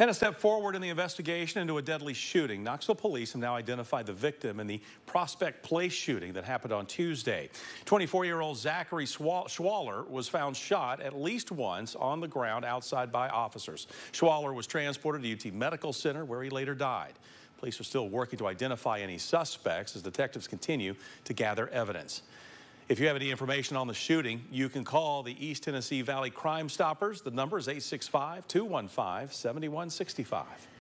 And a step forward in the investigation into a deadly shooting. Knoxville police have now identified the victim in the Prospect Place shooting that happened on Tuesday. 24-year-old Zachary Schwaller was found shot at least once on the ground outside by officers. Schwaller was transported to UT Medical Center where he later died. Police are still working to identify any suspects as detectives continue to gather evidence. If you have any information on the shooting, you can call the East Tennessee Valley Crime Stoppers. The number is 865 215 7165.